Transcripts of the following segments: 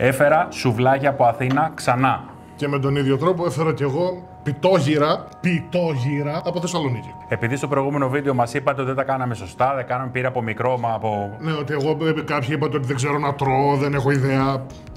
Έφερα σουβλάκια από Αθήνα ξανά. Και με τον ίδιο τρόπο έφερα κι εγώ πιτόγυρα, πιτόγυρα από Θεσσαλονίκη. Επειδή στο προηγούμενο βίντεο μας είπατε ότι δεν τα κάναμε σωστά, δεν κάναμε πήρα από μικρό, μα από. Ναι, ότι εγώ ε, κάποιοι είπατε ότι δεν ξέρω να τρώω, δεν έχω ιδέα.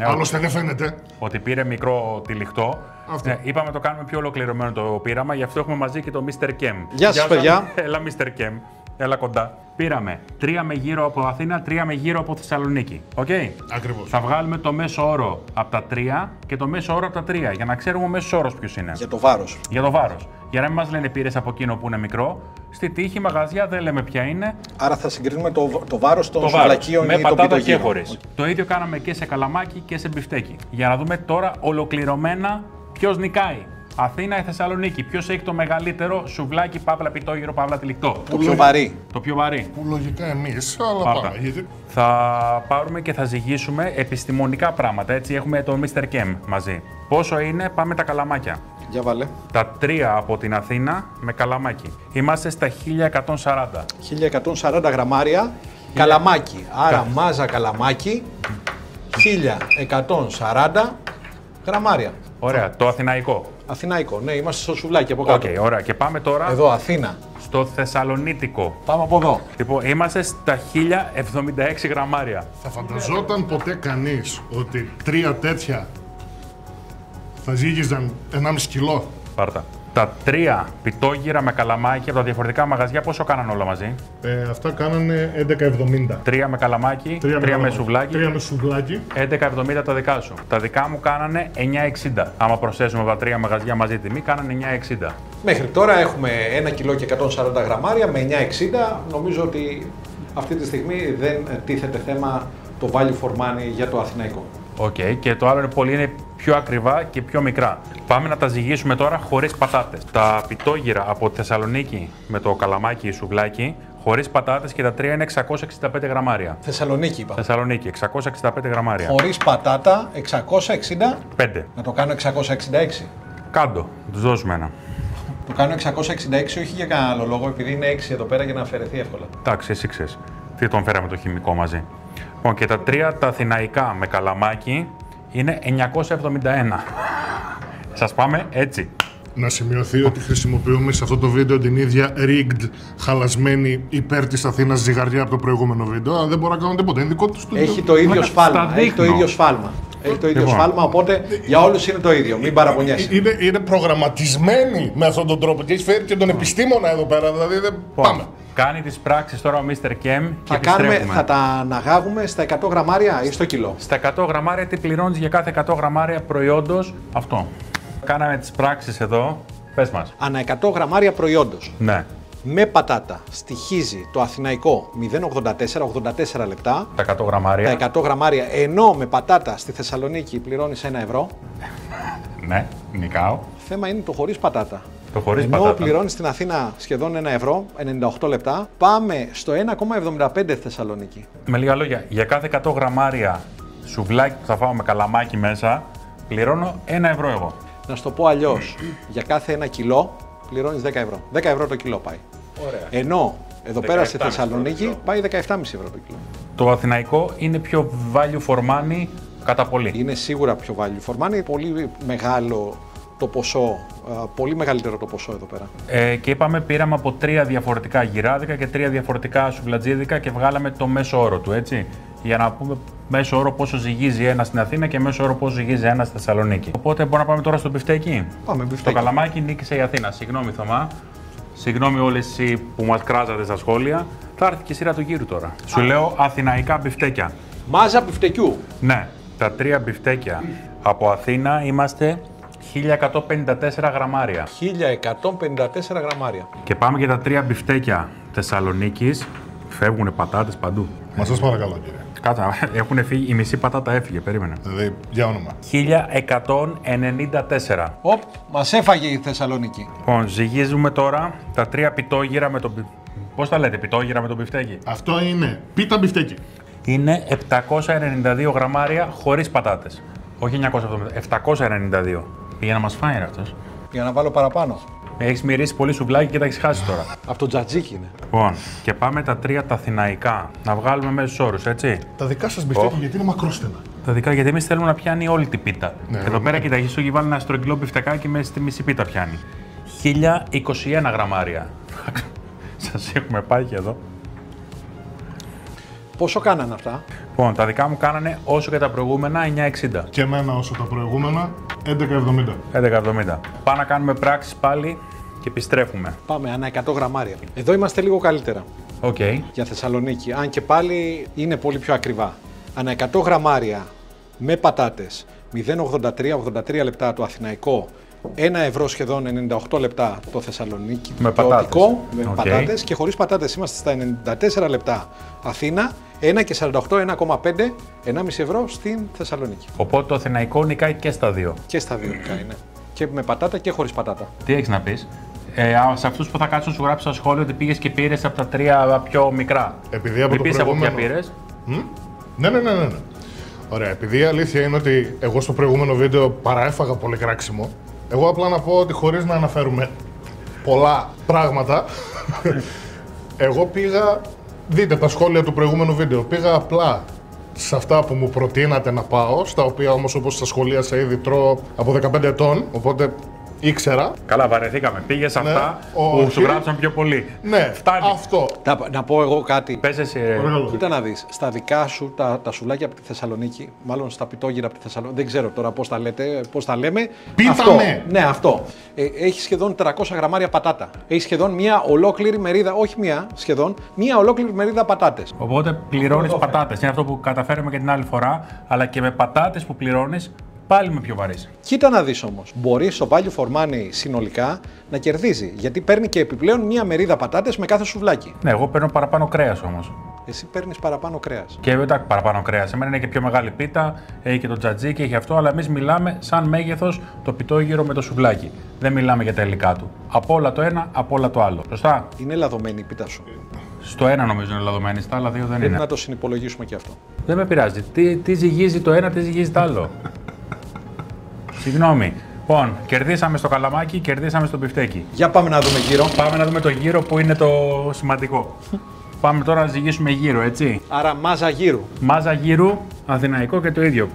Ναι, Άλλωστε δεν φαίνεται. Ότι πήρε μικρό τυλιχτό. Αυτό. Ναι, είπαμε το κάνουμε πιο ολοκληρωμένο το πείραμα, γι' αυτό έχουμε μαζί και το Mr. Kem. Γεια σας, παιδιά. Έλα, Mr. Kem. Έλα κοντά. Πήραμε τρία με γύρω από Αθήνα, τρία με γύρω από Θεσσαλονίκη. Οκ. Ακριβώς. Θα βγάλουμε το μέσο όρο από τα τρία και το μέσο όρο από τα τρία για να ξέρουμε ο μέσος όρος ποιος είναι. Για το βάρος. Για το βάρος. Για να μην μας λένε πήρες από εκείνο που είναι μικρό. Στη τύχη μαγαζιά δεν λέμε ποια είναι. Άρα θα συγκρίνουμε το, το βάρος των Το βάρος. σουβλακίων Με ή των πατάτα και πιτογύρων. χωρί. Το ίδιο κάναμε και σε καλαμάκι και σε μπιφτέκι. Για να δούμε τώρα ολοκληρωμένα ποιος νικάει. Αθήνα ή Θεσσαλονίκη. Ποιος έχει το μεγαλύτερο σουβλάκι, παύλα πιτόγυρο, παύλα τυλικτό. Το πιο βαρύ. Το πιο βαρύ. Που λογικά εμείς, αλλά Πάρτα. πάμε. Γιατί Θα πάρουμε και θα ζυγίσουμε επιστημονικά πράγματα. Έτσι έχουμε τον Mr. Kem μαζί. Πόσο είναι, πάμε τα καλαμάκια. Για βάλε. Τα τρία από την Αθήνα με καλαμάκι. Είμαστε στα 1140. 1140 γραμμάρια. Καλαμάκι. Άρα μάζα καλαμάκι. 1140 γραμμάρια. Ωραία, το αθηναϊκό. Αθηναϊκό. Ναι, είμαστε στο σουβλάκι από Οκ, κάτω. ωραία. Και πάμε τώρα Εδώ Αθήνα. στο Θεσσαλονίτικο. Πάμε από εδώ. Λοιπόν, είμαστε στα 1076 γραμμάρια. θα φανταζόταν ποτέ κανείς ότι τρία τέτοια θα ζύγιζαν 1,5 κιλό; Πάρτα. Τα τρία πιτόγυρα με καλαμάκι από τα διαφορετικά μαγαζιά πόσο κάναν όλα μαζί; Ε, αυτά κάνανε 11,70. Τρία με καλαμάκι, τρία, με καλαμάκια. σουβλάκι. Τρία με σουβλάκι. 11,70 τα δικά σου. Τα δικά μου κάνανε 9,60. Άμα προσθέσουμε τα τρία μαγαζιά μαζί τιμή, κάνανε 9,60. Μέχρι τώρα έχουμε 1 κιλό και 140 γραμμάρια με 9,60. Νομίζω ότι αυτή τη στιγμή δεν τίθεται θέμα το value for money για το αθηναϊκό. Οκ, και το άλλο είναι πολύ είναι πιο ακριβά και πιο μικρά. Πάμε να τα ζυγίσουμε τώρα χωρίς πατάτες. Τα πιτόγυρα από τη Θεσσαλονίκη με το καλαμάκι σουβλάκι, χωρίς πατάτες και τα τρία είναι 665 γραμμάρια. Θεσσαλονίκη είπα. Θεσσαλονίκη, 665 γραμμάρια. Χωρίς πατάτα 660. 5. Να το κάνω 666. Κάντο, τους δώσουμε ένα. Το κάνω 666 όχι για κανένα άλλο λόγο, επειδή είναι 6 εδώ πέρα για να αφαιρεθεί εύκολα. Εντάξει, εσύ ξέρεις. Τι τον φέραμε το χημικό μαζί. Λοιπόν, και τα τρία τα αθηναϊκά με καλαμάκι είναι 971. Σας πάμε έτσι. Να σημειωθεί ότι χρησιμοποιούμε σε αυτό το βίντεο την ίδια rigged, χαλασμένη υπέρ της Αθήνας ζυγαριά από το προηγούμενο βίντεο. Αλλά δεν μπορώ να κάνω τίποτα. Είναι δικό του το Έχει το ίδιο Μα, σφάλμα. στα Έχει το δείχνω. ίδιο σφάλμα. Έχει το ίδιο Λοιπόν. σφάλμα, οπότε για όλους είναι το ίδιο. Μην παραπονιέσαι. Είναι, είναι προγραμματισμένη με αυτόν τον τρόπο και έχει φέρει και τον επιστήμονα εδώ πέρα. Δηλαδή δεν... πάμε. Κάνει τις πράξεις τώρα ο Mr. Kem και Θα, κάνουμε, επιστρέφουμε. θα τα αναγάγουμε στα 100 γραμμάρια ή στο κιλό; Στα 100 γραμμάρια τι πληρώνεις για κάθε 100 γραμμάρια προϊόντος αυτό. Κάναμε τις πράξεις εδώ. Πες μας. Ανά 100 γραμμάρια προϊόντος. Ναι. Με πατάτα στοιχίζει το αθηναϊκό 0,84 84 λεπτά. Τα 100 γραμμάρια. Τα 100 γραμμάρια, ενώ με πατάτα στη Θεσσαλονίκη πληρώνεις 1 ευρώ. Ναι, νικάω. Θέμα είναι το χωρίς πατάτα. Το χωρίς Ενώ πατάτα. πληρώνεις στην Αθήνα σχεδόν 1 ευρώ, 98 λεπτά, πάμε στο 1,75 Θεσσαλονίκη. Με λίγα λόγια, για κάθε 100 γραμμάρια σουβλάκι που θα φάω με καλαμάκι μέσα, πληρώνω 1 ευρώ εγώ. Να σου το πω αλλιώς. για κάθε 1 κιλό πληρώνεις 10 ευρώ. 10 ευρώ το κιλό πάει. Ωραία. Ενώ εδώ πέρα στη Θεσσαλονίκη 17,5 ευρώ το κιλό. πάει 17,5 ευρώ το κιλό. Το αθηναϊκό είναι πιο value for money κατά πολύ. Είναι σίγουρα πιο value for money, πολύ μεγάλο το ποσό, α, πολύ μεγαλύτερο το ποσό εδώ πέρα. Ε, και είπαμε, πήραμε από τρία διαφορετικά γυράδικα και τρία διαφορετικά σουβλατζίδικα και βγάλαμε το μέσο όρο του, έτσι. Για να πούμε μέσο όρο πόσο ζυγίζει ένα στην Αθήνα και μέσο όρο πόσο ζυγίζει ένα στη Θεσσαλονίκη. Οπότε μπορούμε να πάμε τώρα στο μπιφτέκι. Πάμε, Το μπιφτέκι. καλαμάκι νίκησε η Αθήνα. Συγγνώμη, Θωμά. Συγγνώμη όλοι εσείς που μας κράζατε στα σχόλια. Θα έρθει και η σειρά του γύρου τώρα. Σου λέω αθηναϊκά μπιφτέκια. Μάζα μπιφτεκιού. Ναι, τα τρία μπιφτέκια από Αθήνα είμαστε 1154 γραμμάρια. 1154 γραμμάρια. Και πάμε για τα τρία μπιφτέκια Θεσσαλονίκης. Φεύγουν πατάτες παντού. Μα σας παρακαλώ κύριε. Κάτσε, έχουν φύγει, η μισή πατάτα έφυγε, περίμενε. Δηλαδή, για όνομα. 1194. Οπ, μας έφαγε η Θεσσαλονίκη. Λοιπόν, ζυγίζουμε τώρα τα τρία πιτόγυρα με τον. Πώς τα λέτε, πιτόγυρα με τον μπιφτέκι; Αυτό είναι πίτα μπιφτέκι. Είναι 792 γραμμάρια χωρίς πατάτες. Όχι 970, 792. Πήγε να μας φάει αυτός. Για να βάλω παραπάνω. Έχεις μυρίσει πολύ σουβλάκι και τα έχεις χάσει τώρα. Από το τζατζίκι είναι. Λοιπόν, και πάμε τα τρία τα αθηναϊκά. Να βγάλουμε μέσους όρους, έτσι. Τα δικά σας μπιφτέκια γιατί είναι μακρόστενα. Τα δικά, γιατί εμείς θέλουμε να πιάνει όλη την πίτα. Ναι, Εδώ ναι. πέρα, κοιτάξτε, σου έχει βάλει ένα στρογγυλό μπιφτεκάκι μέσα στη μισή πίτα πιάνει. 1021 γραμμάρια. Σας έχουμε πάει και εδώ. Πόσο κάνανε αυτά; Λοιπόν, τα δικά μου κάνανε όσο και τα προηγούμενα 960. Και εμένα όσο τα προηγούμενα 11,70. 1170. Πάμε να κάνουμε πράξεις πάλι και επιστρέφουμε. Πάμε ανά 100 γραμμάρια. Εδώ είμαστε λίγο καλύτερα Οκ. για Θεσσαλονίκη. Αν και πάλι είναι πολύ πιο ακριβά. Ανά 100 γραμμάρια με πατάτες 0,83-83 λεπτά το αθηναϊκό 1 ευρώ σχεδόν 98 λεπτά το Θεσσαλονίκη. Με το πατάτες. Αττικό, με ΟΚ. πατάτες και χωρίς πατάτες είμαστε στα 94 λεπτά Αθήνα 1 και 48, 1,5, 1,5 ευρώ στην Θεσσαλονίκη. Οπότε το Αθηναϊκό νικάει και στα δύο. Και στα δύο νικά είναι. Και με πατάτα και χωρίς πατάτα. Τι έχεις να πεις; Ε, α, σε αυτούς που θα κάτσουν σου γράψει στο σχόλιο ότι πήγες και πήρες από τα τρία πιο μικρά. Επειδή από Μην το πεις από ποια προηγούμενο- πήρε. Ναι, ναι, ναι, ναι. ναι. Ωραία, επειδή η αλήθεια είναι ότι εγώ στο προηγούμενο βίντεο παραέφαγα πολύ κράξιμο, εγώ απλά να πω ότι χωρίς να αναφέρουμε πολλά πράγματα, εγώ πήγα, δείτε τα σχόλια του προηγούμενου βίντεο, πήγα απλά σε αυτά που μου προτείνατε να πάω, στα οποία όμως όπως σας σχολίασα ήδη τρώω από 15 ετών, οπότε ήξερα. Καλά, βαρεθήκαμε. Πήγες σε αυτά που Ναι. όχι. σου γράψαν πιο πολύ. Ναι, Φτάνεις. αυτό. Να, να πω εγώ κάτι. Πες εσύ. ε, Παρακαλώ. Κοίτα να δεις, στα δικά σου τα, τα σουλάκια από τη Θεσσαλονίκη, μάλλον στα πιτόγυρα από τη Θεσσαλονίκη, δεν ξέρω τώρα πώς τα λέτε, πώς τα λέμε. Πίταμε. Αυτό, ναι, αυτό. Ε, έχει σχεδόν 300 γραμμάρια πατάτα. Έχει σχεδόν μία ολόκληρη μερίδα, όχι μία, σχεδόν, μία ολόκληρη μερίδα πατάτες. Οπότε πληρώνεις πατάτες. Είναι αυτό που καταφέραμε και την άλλη φορά. Αλλά και με πατάτες που πληρώνεις, πάλι με πιο βαρύς. Κοίτα να δεις όμως, μπορεί στο value for money συνολικά να κερδίζει, γιατί παίρνει και επιπλέον μία μερίδα πατάτες με κάθε σουβλάκι. Ναι, εγώ παίρνω παραπάνω κρέας όμως. Εσύ παίρνεις παραπάνω κρέας. Και εντάξει, παραπάνω κρέας. Εμένα είναι και πιο μεγάλη πίτα, έχει και το τζατζίκι, έχει αυτό, αλλά εμείς μιλάμε σαν μέγεθος το πιτόγυρο με το σουβλάκι. Δεν μιλάμε για τα υλικά του. Από όλα το ένα, από όλα το άλλο. Σωστά; Είναι λαδωμένη η πίτα σου. Στο ένα νομίζω είναι λαδωμένη, στα άλλα δύο δεν Πρέπει είναι. να το συνυπολογίσουμε και αυτό. Δεν με πειράζει. Τι, τι ζυγίζει το ένα, τι ζυγίζει το άλλο. Συγγνώμη. Λοιπόν, κερδίσαμε στο καλαμάκι, κερδίσαμε στο πιφτέκι. Για πάμε να δούμε γύρω. Πάμε να δούμε το γύρο που είναι το σημαντικό. Πάμε τώρα να ζυγίσουμε γύρω, έτσι. Άρα μάζα γύρου. Μάζα γύρου, Αθηναϊκό και το ίδιο.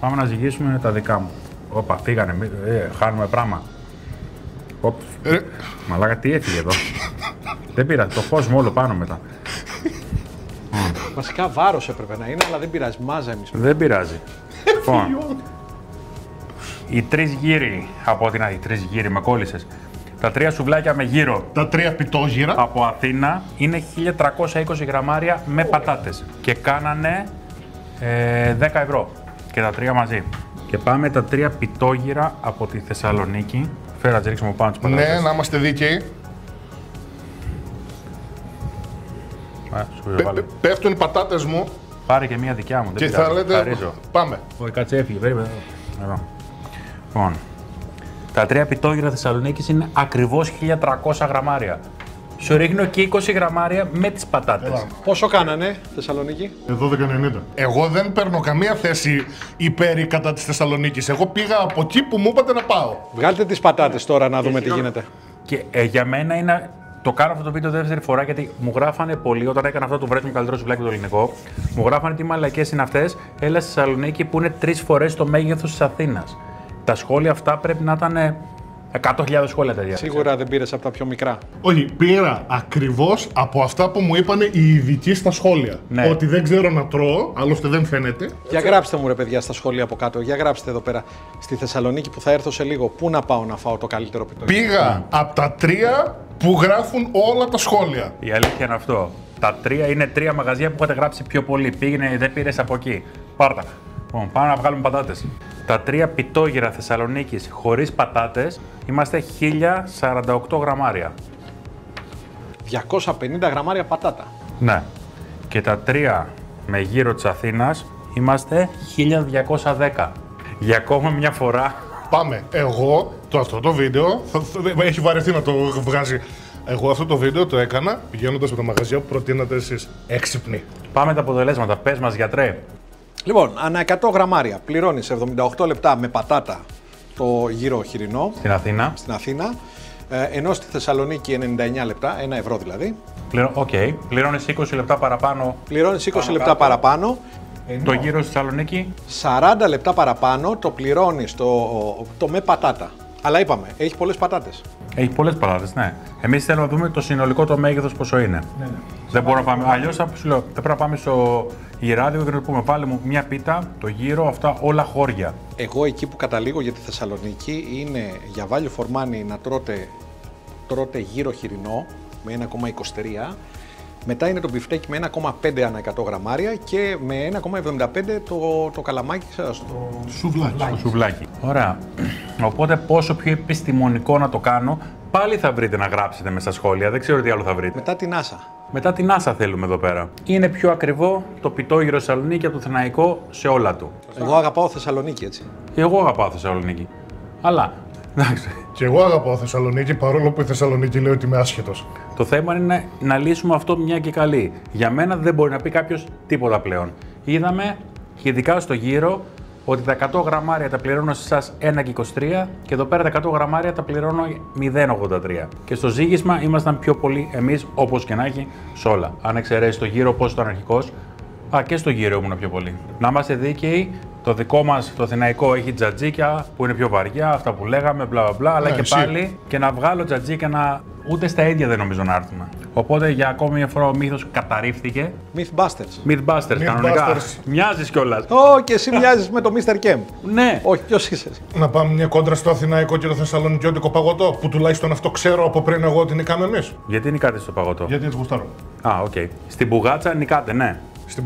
Πάμε να ζυγίσουμε τα δικά μου. Όπα, φύγανε, μη- ε, χάνουμε πράγμα. Οπ, Ε, μαλάκα τι έφυγε εδώ. Δεν πειράζει, το φως μου όλο πάνω μετά. Βασικά βάρος έπρεπε να είναι, αλλά δεν πειράζει. Μάζα εμείς. Δεν πειράζει. λοιπόν, οι τρεις γύροι από την. Α, οι τρεις γύροι, με κόλλησες. Τα τρία σουβλάκια με γύρο τα τρία πιτόγυρα. από Αθήνα είναι 1320 γραμμάρια με πατάτες και κάνανε ε, 10 ευρώ και τα τρία μαζί. Και πάμε τα τρία πιτόγυρα από τη Θεσσαλονίκη. Φέρα, να ρίξουμε πάνω τις πατάτες. Ναι, να είμαστε δίκαιοι. Α, σου Πε- βάλε. πε- Πέφτουν οι πατάτες μου Πάρε και μία δικιά μου, δεν και θα πειράζει, λέτε. χαρίζω. Πάμε. Όχι, κάτσε έφυγε, περίμενε. Εδώ. Λοιπόν, τα τρία πιτόγυρα Θεσσαλονίκης είναι ακριβώς 1300 γραμμάρια. Σου ρίχνω και 20 γραμμάρια με τις πατάτες. Έλα. Πόσο κάνανε Θεσσαλονίκη; Εδώ 10,90. Εγώ δεν παίρνω καμία θέση υπέρ ή κατά της Θεσσαλονίκης. Εγώ πήγα από εκεί που μου είπατε να πάω. Βγάλτε τις πατάτες τώρα να δούμε τι γίνεται. Και ε, για μένα είναι. Το κάνω αυτό το βίντεο δεύτερη φορά γιατί μου γράφανε πολλοί όταν έκανα αυτό το βρέθμο καλύτερο σουβλάκι το ελληνικό. Μου γράφανε τι μαλακές είναι αυτές. Έλα στη Θεσσαλονίκη που είναι τρεις φορές το μέγεθος της Αθήνας. Τα σχόλια αυτά πρέπει να ήταν 100.000 σχόλια τέτοια. Σίγουρα δεν πήρες από τα πιο μικρά. Όχι, πήρα ακριβώς από αυτά που μου είπαν οι ειδικοί στα σχόλια. Ναι. Ότι δεν ξέρω να τρώω, άλλωστε δεν φαίνεται. Για γράψτε μου ρε παιδιά στα σχόλια από κάτω. Για γράψτε εδώ πέρα στη Θεσσαλονίκη που θα έρθω σε λίγο. Πού να πάω να φάω το καλύτερο πιτόγυρο. Πήγα από τα τρία που γράφουν όλα τα σχόλια. Η αλήθεια είναι αυτό. Τα τρία είναι τρία μαγαζιά που είχατε γράψει πιο πολύ. Πήγαινε, δεν πήρες από εκεί. Πάρτα. Λοιπόν, πάμε να βγάλουμε πατάτες. Τα τρία πιτόγυρα Θεσσαλονίκης χωρίς πατάτες είμαστε 1048 γραμμάρια. 250 γραμμάρια πατάτα. Ναι. Και τα τρία με γύρο της Αθήνας είμαστε 1210. Για ακόμα μια φορά Πάμε. Εγώ το αυτό το βίντεο. θα- θα- έχει βαρεθεί να το βγάζει. Εγώ αυτό το βίντεο το έκανα πηγαίνοντας με τα μαγαζιά που προτείνατε εσείς. Έξυπνοι. πάμε τα αποτελέσματα. Πες μας, γιατρέ. Λοιπόν, ανά 100 γραμμάρια πληρώνεις 78 λεπτά με πατάτα το γύρο χοιρινό Στην Αθήνα. στην Αθήνα. Ε, ενώ στη Θεσσαλονίκη 99 λεπτά, 1 ευρώ δηλαδή. Πληρω... Οκ. Πληρώνεις 20 λεπτά παραπάνω Πληρώνεις 20 Πάνω λεπτά κάτω. παραπάνω. το γύρο στη Θεσσαλονίκη. 40 λεπτά παραπάνω το πληρώνεις το, το με πατάτα. Αλλά είπαμε, έχεις πολλές πατάτες. Έχει πολλές πατάτες, ναι. Εμείς θέλουμε να δούμε το συνολικό το μέγεθος πόσο είναι. Δεν μπορούμε να πάμε. Αλλιώς θα σου λέω, δεν πρέπει να πάμε στο γυράδικο και να του πούμε βάλε μου μια πίτα, το γύρο, αυτά όλα χώρια. Εγώ εκεί που καταλήγω για τη Θεσσαλονίκη είναι για βάλιο φορμάνι να τρώτε, τρώτε γύρο χοιρινό με 1,23. Μετά είναι το μπιφτέκι με 1,5 ανά 100 γραμμάρια και με 1,75 το, το καλαμάκι σας, το, Σουβλάκι. Το σουβλάκι. Ωραία. Οπότε πόσο πιο επιστημονικό να το κάνω, πάλι θα βρείτε να γράψετε με στα σχόλια. Δεν ξέρω τι άλλο θα βρείτε. μετά την άσα. Μετά την άσα θέλουμε εδώ πέρα. Είναι πιο ακριβό το πιτόγυρο Θεσσαλονίκη από το Θεναϊκό σε όλα του. Εγώ αγαπάω Θεσσαλονίκη έτσι. Εγώ αγαπάω Θεσσαλονίκη. Αλλά, εντάξει. Και εγώ αγαπάω Θεσσαλονίκη παρόλο που η Θεσσαλονίκη λέει ότι είμαι άσχετος. Το θέμα είναι να λύσουμε αυτό μια και καλή. Για μένα δεν μπορεί να πει κάποιος τίποτα πλέον. Είδαμε, και ειδικά στο γύρο, ότι τα 100 γραμμάρια τα πληρώνω σε εσάς 1,23 και εδώ πέρα τα 100 γραμμάρια τα πληρώνω 0,83. Και στο ζήγισμα ήμασταν πιο πολύ εμείς, όπως και να έχει, σε όλα. Αν εξαιρέσεις το γύρο, πώς ήταν αρχικός, Α, και στο γύρο ήμουν πιο πολύ. Να είμαστε δίκαιοι, το δικό μας το Αθηναϊκό έχει τζατζίκια που είναι πιο βαριά, αυτά που λέγαμε, μπλα μπλα μπλα, αλλά Ναι, και εσύ. πάλι και να βγάλω τζατζίκια να. ούτε στα ίδια δεν νομίζω να έρθουμε. Οπότε για ακόμη μια φορά ο μύθος καταρρίφθηκε. Mythbusters. Mythbusters, κανονικά. Mythbusters. Μοιάζεις κιόλας. Ω, και εσύ μοιάζεις με το Mr. Kem. Ναι, Όχι, ποιος είσαι. Να πάμε μια κόντρα στο Αθηναϊκό και το Θεσσαλονικιώτικο παγωτό που τουλάχιστον αυτό ξέρω από πριν εγώ ότι νικάμε εμείς. γιατί νικάτε στο παγωτό; Γιατί έτσι γουστάρω. Α, οκ. Στην μπουγάτσα νικάτε, ναι. Στην...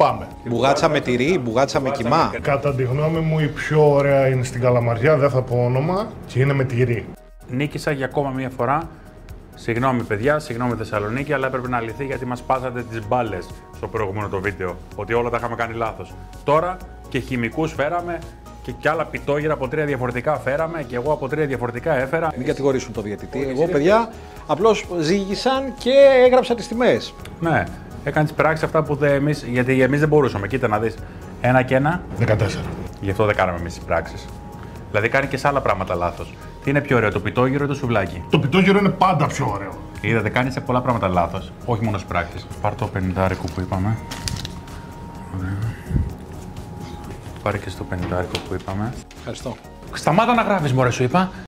Πάμε. Μπουγάτσα με τυρί, μπουγάτσα με κιμά. Κατά τη γνώμη μου η πιο ωραία είναι στην Καλαμαριά, δεν θα πω όνομα και είναι με τυρί. Νίκησα για ακόμα μία φορά. Συγγνώμη, παιδιά, συγγνώμη Θεσσαλονίκη, αλλά έπρεπε να λυθεί γιατί μας σπάσατε τις μπάλες στο προηγούμενο το βίντεο. Ότι όλα τα είχαμε κάνει λάθος. Τώρα και χημικούς φέραμε και κι άλλα πιτόγυρα από τρία διαφορετικά φέραμε και εγώ από τρία διαφορετικά έφερα. Μην κατηγορήσουν το διαιτητή. Εγώ, παιδιά, απλώς ζήγησαν και έγραψα τις τιμές. Ναι, έκανε πράξεις αυτά που δεν εμεί. Γιατί εμείς δεν μπορούσαμε. Κοίτα να δεις. Ένα και ένα, 14. γι' αυτό δεν κάναμε εμείς τις πράξεις. Δηλαδή κάνει και σε άλλα πράγματα λάθος. Τι είναι πιο ωραίο, το πιτόγυρο ή το σουβλάκι; Το πιτόγυρο είναι πάντα πιο ωραίο. Είδατε, κάνει σε πολλά πράγματα λάθος. Όχι μόνο πράκτη. Πάρ το 50 που είπαμε. Ωραία. Πάρε και στο 50 που είπαμε. Ευχαριστώ. Σταμάτα να γράφεις, Μωρέ, σου είπα.